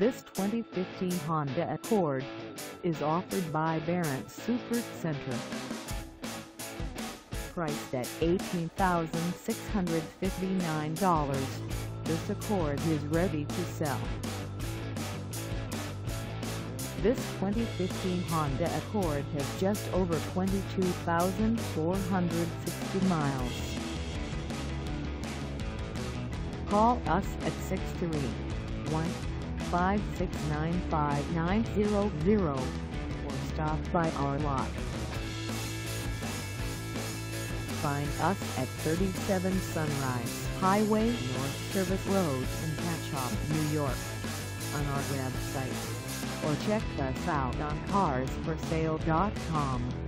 This 2015 Honda Accord is offered by Baron Super Center. Priced at $18,659, this Accord is ready to sell. This 2015 Honda Accord has just over 22,460 miles. Call us at 631-569-5900 or stop by our lot. Find us at 37 Sunrise Highway North Service Road in Patchogue, New York on our website or check us out on carsforsale.com.